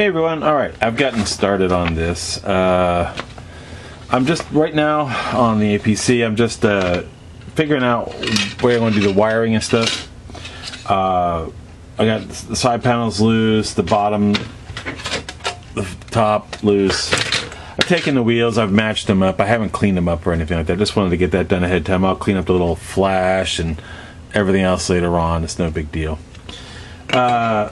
Hey everyone, alright, I've gotten started on this. Uh, I'm just, right now on the APC, I'm just uh, figuring out where I want to do the wiring and stuff. Uh, I got the side panels loose, the bottom, the top loose. I've taken the wheels, I've matched them up. I haven't cleaned them up or anything like that. Just wanted to get that done ahead of time. I'll clean up the little flash and everything else later on. It's no big deal. Uh,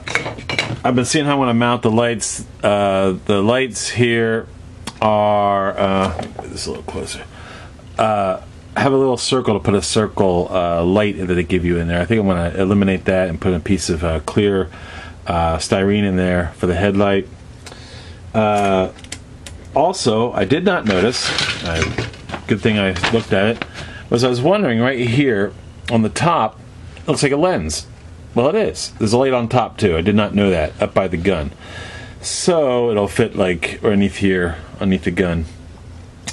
I've been seeing how when to mount the lights, uh, the lights here are uh, this a little closer. Uh, have a little circle to put a circle uh, light that they give you in there. I think I'm going to eliminate that and put a piece of uh, clear uh, styrene in there for the headlight. Also, I did not notice. good thing I looked at it. Was I was wondering right here on the top, it looks like a lens. Well, it is. There's a light on top too. I did not know that up by the gun. So it'll fit like underneath here, underneath the gun.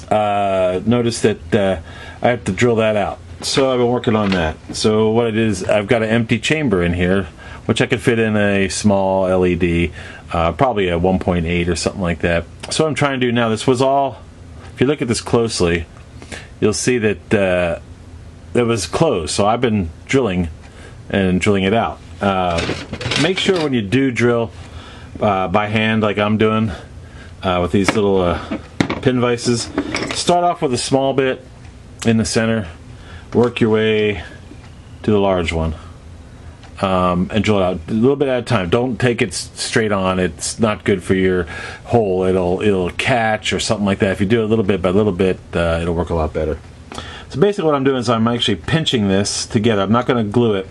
Uh, notice that uh, I have to drill that out. So I've been working on that. So what it is, I've got an empty chamber in here, which I could fit in a small LED, uh, probably a 1.8 or something like that. So what I'm trying to do now, this was all, if you look at this closely, you'll see that uh, it was closed. So I've been drilling and drilling it out. Uh, make sure when you do drill uh, by hand, like I'm doing uh, with these little uh, pin vices, start off with a small bit in the center, work your way to the large one. Um, and drill it out a little bit at a time. Don't take it straight on. It's not good for your hole. It'll it'll catch or something like that. If you do it a little bit by little bit, uh, it'll work a lot better. So basically, what I'm doing is I'm actually pinching this together. I'm not going to glue it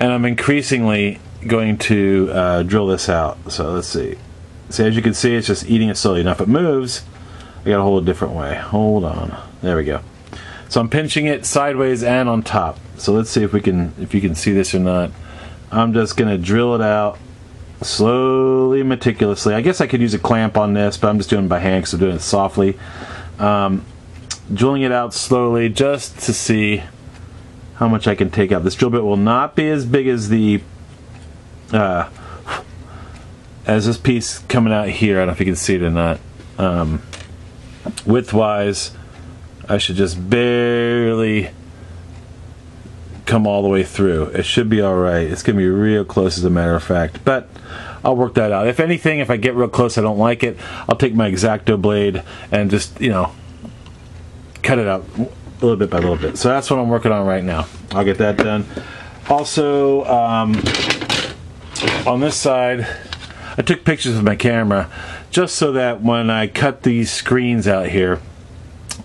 and I'm increasingly going to uh, drill this out. So let's see. See, as you can see, it's just eating it slowly. Now, if it moves, I got a a different way. Hold on. There we go. So I'm pinching it sideways and on top. So let's see if we can, if you can see this or not. I'm just gonna drill it out slowly, meticulously. I guess I could use a clamp on this, but I'm just doing it by hand because I'm doing it softly. Um, drilling it out slowly just to see how much I can take out. This drill bit will not be as big as the uh, as this piece coming out here. I don't know if you can see it or not. Um, width-wise, I should just barely come all the way through. It should be alright. It's going to be real close as a matter of fact. But I'll work that out. If anything, if I get real close I don't like it, I'll take my X-Acto blade and just, you know, cut it out little bit by little bit. So that's what I'm working on right now. I'll get that done. Also, um, on this side, I took pictures with my camera just so that when I cut these screens out here,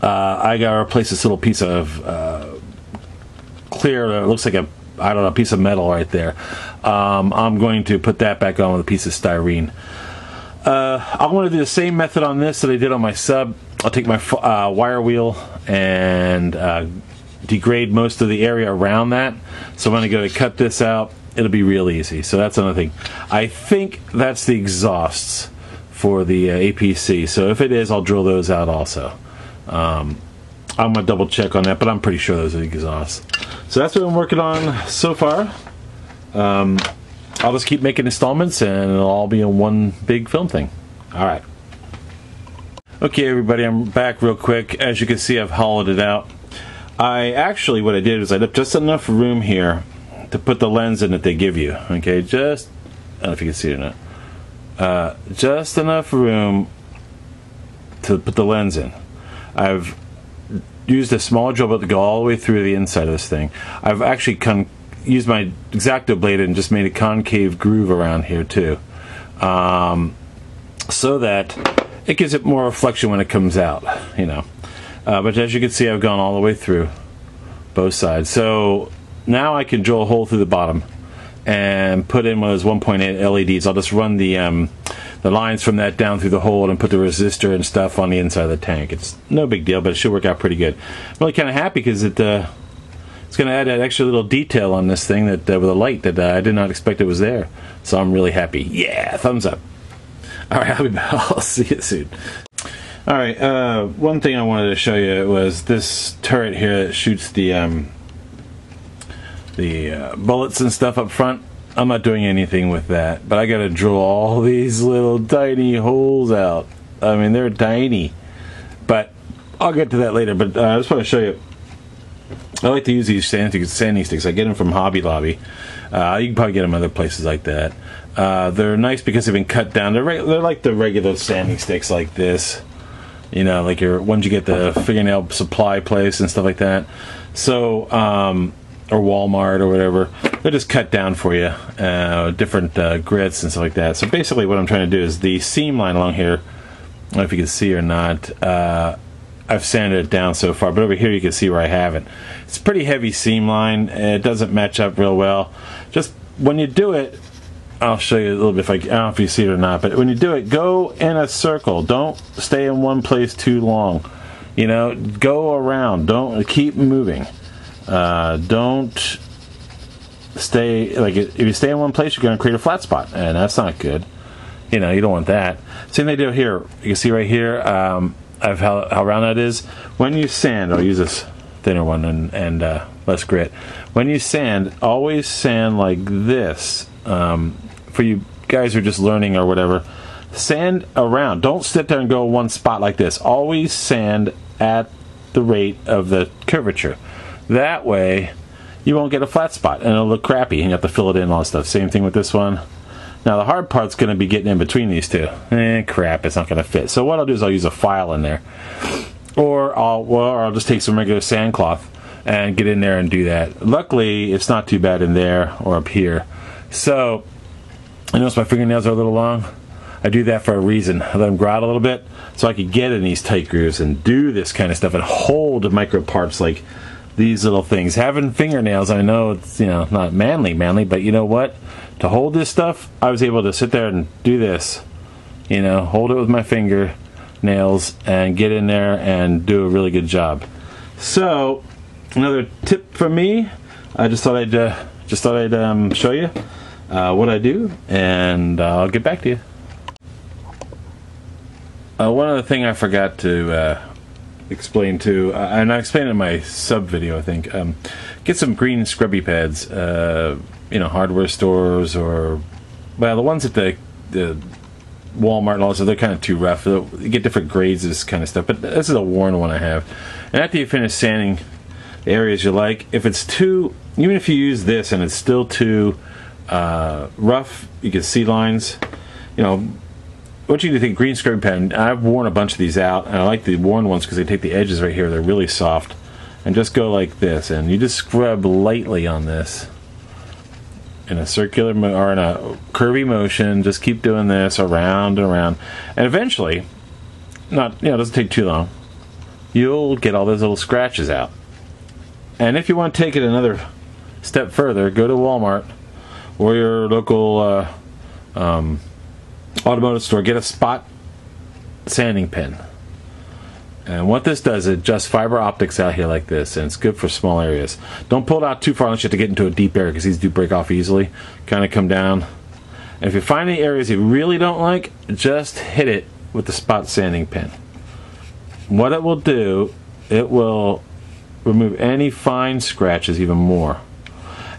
uh, I got to replace this little piece of uh, clear, it looks like a, I don't know, piece of metal right there. Um, I'm going to put that back on with a piece of styrene. Uh, I want to do the same method on this that I did on my sub. I'll take my uh, wire wheel and uh, degrade most of the area around that. So when I go to cut this out, it'll be real easy. So that's another thing. I think that's the exhausts for the uh, APC. So if it is, I'll drill those out also. Um, I'm gonna double check on that, but I'm pretty sure those are the exhausts. So that's what I'm working on so far. Um, I'll just keep making installments and it'll all be in one big film thing. All right. Okay, everybody, I'm back real quick. As you can see, I've hollowed it out. I actually, what I did is I left just enough room here to put the lens in that they give you. Okay, just, I don't know if you can see it or not. Uh, just enough room to put the lens in. I've used a small drill bit to go all the way through the inside of this thing. I've actually used my X-Acto blade and just made a concave groove around here too. Um, so that it gives it more reflection when it comes out, you know. Uh, but as you can see, I've gone all the way through both sides. So now I can drill a hole through the bottom and put in one of those 1.8 LEDs. I'll just run the um, the lines from that down through the hole and put the resistor and stuff on the inside of the tank. It's no big deal, but it should work out pretty good. I'm really kind of happy because it uh, it's going to add that extra little detail on this thing that uh, with a light that uh, I did not expect it was there. So I'm really happy. Yeah, thumbs up. All right, I'll, be, I'll see you soon. All right, uh, one thing I wanted to show you was this turret here that shoots the um, the uh, bullets and stuff up front. I'm not doing anything with that, but I got to drill all these little tiny holes out. I mean, they're tiny, but I'll get to that later. But uh, I just want to show you. I like to use these sanding, sanding sticks. I get them from Hobby Lobby. Uh, you can probably get them other places like that. Uh, they're nice because they've been cut down. They're they're like the regular sanding sticks like this. You know, like your ones you get the fingernail supply place and stuff like that. So, um, or Walmart or whatever, they're just cut down for you, uh, different uh, grits and stuff like that. So basically, what I'm trying to do is the seam line along here. I don't know if you can see or not. Uh, I've sanded it down so far, but over here you can see where I have it. It's a pretty heavy seam line. It doesn't match up real well. Just when you do it, I'll show you a little bit if I, I don't know if you see it or not, but when you do it, go in a circle. Don't stay in one place too long. You know, go around. Don't keep moving. Uh, don't stay like if you stay in one place, you're going to create a flat spot, and that's not good. You know, you don't want that. Same thing do here. You can see right here. Um, of how, how round that is. When you sand, I'll use this thinner one and, and uh, less grit. When you sand, always sand like this. Um, for you guys who are just learning or whatever, sand around. Don't sit there and go one spot like this. Always sand at the rate of the curvature. That way, you won't get a flat spot and it'll look crappy and you have to fill it in and all that stuff. Same thing with this one. Now the hard part's going to be getting in between these two. Eh, crap, it's not going to fit. So what I'll do is I'll use a file in there, or I'll well, or I'll just take some regular sand cloth and get in there and do that. Luckily, it's not too bad in there or up here. So I notice my fingernails are a little long. I do that for a reason. I let them grow out a little bit so I could get in these tight grooves and do this kind of stuff and hold micro parts like these little things. Having fingernails, I know it's you know not manly, manly, but you know what? to hold this stuff, I was able to sit there and do this. You know, hold it with my finger nails and get in there and do a really good job. So, another tip from me. I just thought I'd uh, just thought I'd um, show you uh, what I do, and I'll get back to you. Uh, one other thing I forgot to uh, explain to, uh, and I explained in my sub video, I think. Um, get some green scrubby pads. Uh, you know hardware stores or well the ones at the the Walmart and all this they're kind of too rough. You get different grades of this kind of stuff, but this is a worn one I have. And after you finish sanding areas you like, if it's too, even if you use this and it's still too uh, rough, you can see lines. You know, what you do think green scrub pen. I've worn a bunch of these out, and I like the worn ones because they take the edges right here. They're really soft, and just go like this, and you just scrub lightly on this in a circular or in a curvy motion. Just keep doing this around and around, and eventually, not you know, it doesn't take too long. You'll get all those little scratches out. And if you want to take it another step further, go to Walmart or your local uh, um, automotive store. Get a spot sanding pen and what this does, it adjusts fiber optics out here like this, and it's good for small areas. Don't pull it out too far unless you have to get into a deep area because these do break off easily. Kind of come down. And if you find any areas you really don't like, just hit it with the spot sanding pen. What it will do, it will remove any fine scratches even more.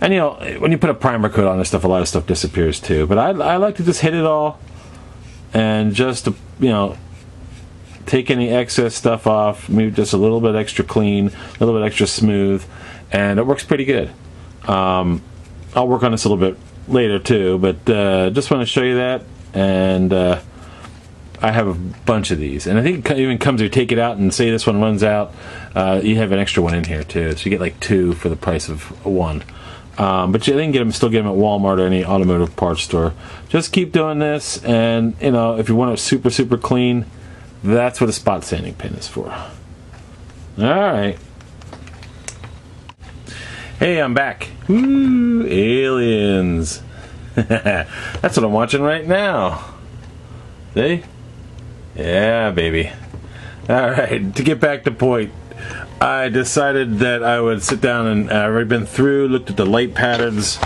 And you know, when you put a primer coat on this stuff, a lot of stuff disappears too. But I, I like to just hit it all and just, you know, take any excess stuff off, move just a little bit extra clean, a little bit extra smooth, and it works pretty good. Um, I'll work on this a little bit later too, but uh, just want to show you that. And uh, I have a bunch of these, and I think it even comes you take it out and say this one runs out. Uh, you have an extra one in here too, so you get like two for the price of one. Um, but you can get them, still get them at Walmart or any automotive parts store. Just keep doing this, and you know if you want it super super clean, that's what a spot sanding pen is for. Alright. Hey, I'm back. Aliens. That's what I'm watching right now. See? Yeah, baby. Alright, to get back to point, I decided that I would sit down and I've already been through, looked at the light patterns.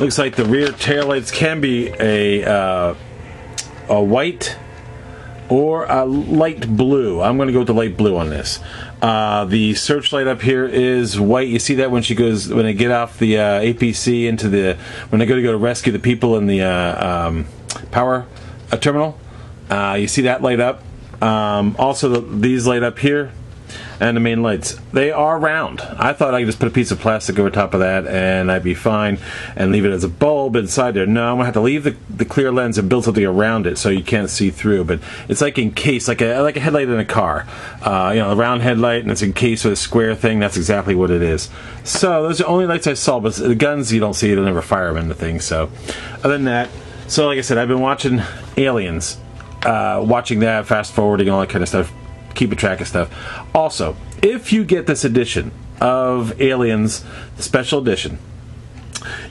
Looks like the rear taillights can be a uh, a white or a light blue. I'm going to go with the light blue on this. Uh, the searchlight up here is white. You see that when she goes when they get off the uh, APC into the when they go to go to rescue the people in the uh, um, power uh, terminal. Uh, you see that light up. Um, also, the, these light up here and the main lights. They are round. I thought I could just put a piece of plastic over top of that and I'd be fine and leave it as a bulb inside there. No, I'm gonna have to leave the, the clear lens and build something around it so you can't see through. But it's like encased, like a like a headlight in a car. Uh, you know, a round headlight and it's encased with a square thing. That's exactly what it is. So those are the only lights I saw. But the guns you don't see. They'll never fire them into things. So other than that, so like I said, I've been watching Aliens. Uh, watching that, fast forwarding, all that kind of stuff keeping track of stuff. Also, if you get this edition of Aliens, the special edition,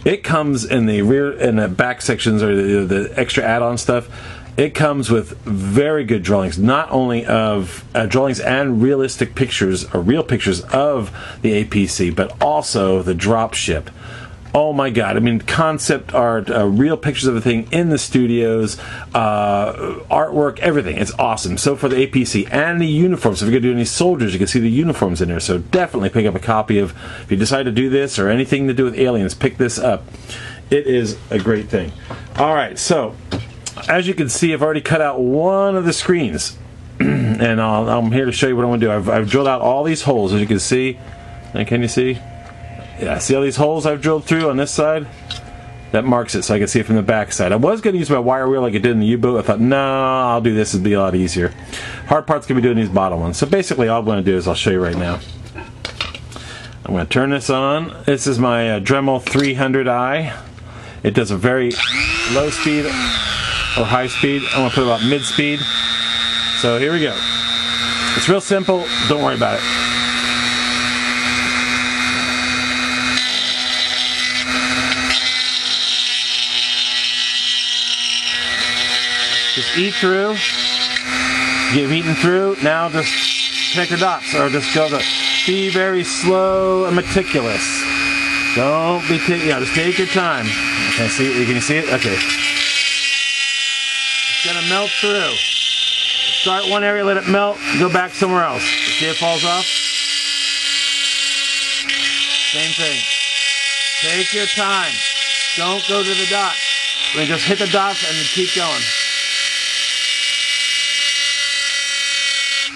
it comes in the rear in the back sections or the, the extra add-on stuff. It comes with very good drawings, not only of uh, drawings and realistic pictures or real pictures of the APC, but also the drop ship oh my god. I mean concept art uh, real pictures of the thing in the studios uh, artwork everything. It's awesome. So for the apc and the uniforms if you're to do any soldiers you can see the uniforms in there. So definitely pick up a copy of if you decide to do this or anything to do with aliens pick this up. It is a great thing. All right. So as you can see i've already cut out one of the screens. And i am here to show you what I'm going to do. I've, I've drilled out all these holes as you can see. And can you see yeah, see all these holes I've drilled through on this side? That marks it so I can see it from the back side. I was going to use my wire wheel like I did in the U-boat. I thought, no, I'll do this. It'll be a lot easier. Hard part's going to be doing these bottom ones. So basically all I'm going to do is I'll show you right now. I'm going to turn this on. This is my uh, Dremel 300i. It does a very low speed or high speed. I'm going to put about mid speed. So here we go. It's real simple. Don't worry about it. Just eat through. Get eaten through. Now just connect the dots or just go to be very slow and meticulous. Don't be yeah, just take your time. Okay, see, you can you see it? Okay. It's gonna melt through. Start one area, let it melt, go back somewhere else. See it falls off? Same thing. Take your time. Don't go to the dots. We just hit the dots and keep going.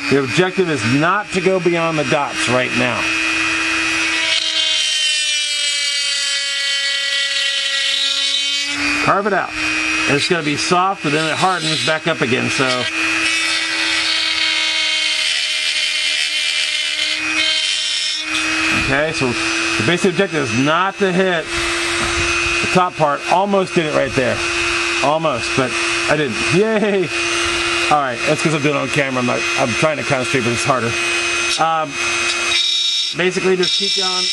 The objective is not to go beyond the dots right now. Carve it out. It's going to be soft, but then it hardens back up again, so Okay, so the basic objective is not to hit the top part. Almost did it right there. Almost, but I didn't. Yay! All right, that's because I'm doing it on camera. I'm not. I'm trying to concentrate, but it's harder. Um, basically, just keep going.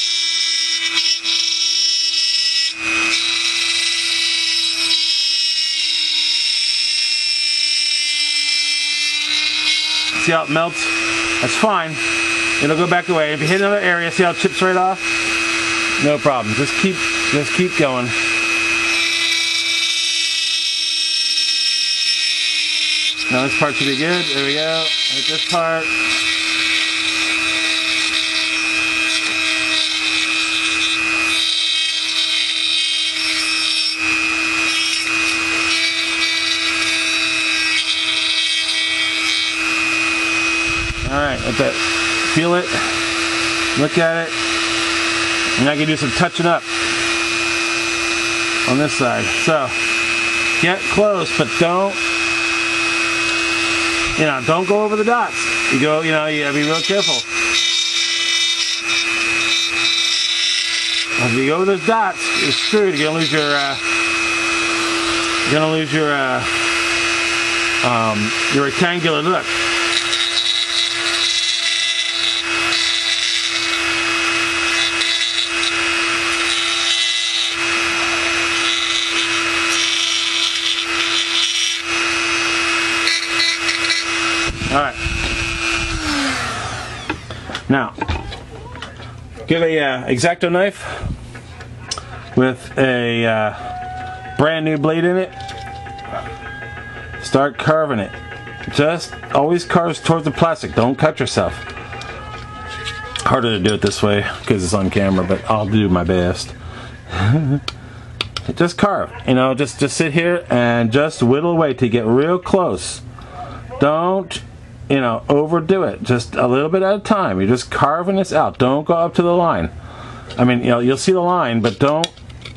See how it melts? That's fine. It'll go back away. If you hit another area, see how it chips right off? No problem. Just keep, just keep going. This part should be good. There we go. Hit this part. Alright, let that feel it. Look at it. And I can do some touching up on this side. So get close, but don't you know, don't go over the dots. You go, you know, you gotta be real careful. If you go over those dots, you're screwed. You're gonna lose your, uh, you're gonna lose your, uh, um, your rectangular look. Now, get a uh, X-Acto knife with a uh, brand new blade in it. Start carving it. just always carve towards the plastic. Don't cut yourself. Harder to do it this way because it's on camera, but I'll do my best. just carve, you know, just just sit here and just whittle away to get real close. Don't, you know, overdo it. Just a little bit at a time. You're just carving this out. Don't go up to the line. I mean, you know, you'll see the line, but don't,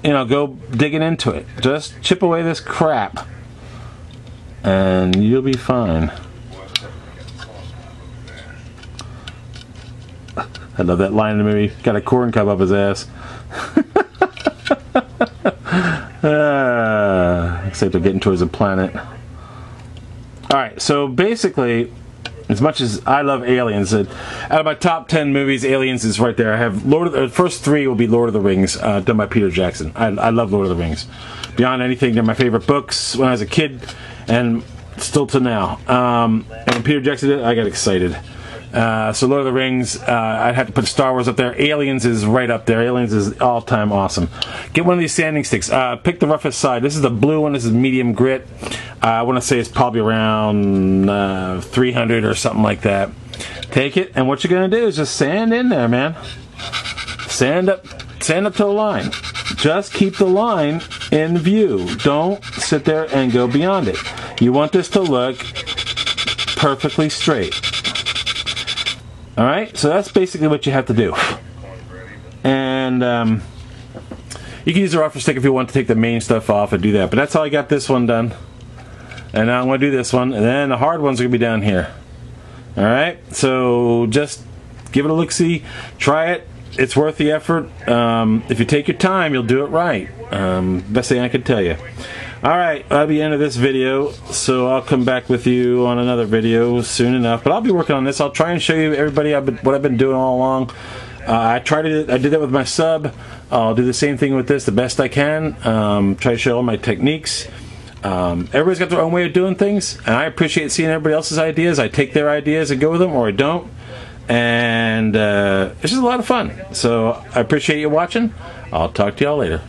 you know, go digging into it. Just chip away this crap and you'll be fine. I love that line in the movie. Got a corn cob up his ass. uh, except they're getting towards a planet. Alright, so basically, as much as I love Aliens, out of my top 10 movies, Aliens is right there. I have Lord of the, the first three will be Lord of the Rings, uh, done by Peter Jackson. I, I love Lord of the Rings. Beyond anything, they're my favorite books when I was a kid and still to now. Um, and when Peter Jackson did it, I got excited. Uh, so Lord of the Rings, uh, I'd have to put Star Wars up there. Aliens is right up there. Aliens is all time awesome. Get one of these sanding sticks. Uh, pick the roughest side. This is the blue one. This is medium grit. I want to say it's probably around uh, 300 or something like that. Take it, and what you're gonna do is just sand in there, man. Sand up, sand up to the line. Just keep the line in view. Don't sit there and go beyond it. You want this to look perfectly straight. Alright, so that's basically what you have to do. And um, you can use a rougher stick if you want to take the main stuff off and do that. But that's how I got this one done. And now I'm going to do this one. And then the hard ones are going to be down here. Alright, so just give it a look-see. Try it. It's worth the effort. Um, if you take your time, you'll do it right. Um, best thing I can tell you. Alright, that'll be the end of this video, so I'll come back with you on another video soon enough. But I'll be working on this. I'll try and show you everybody I've been, what I've been doing all along. Uh, I tried it. I did that with my sub. I'll do the same thing with this the best I can. Um, try to show all my techniques. Um, everybody's got their own way of doing things, and I appreciate seeing everybody else's ideas. I take their ideas and go with them, or I don't. And uh, it's just a lot of fun. So I appreciate you watching. I'll talk to y'all later.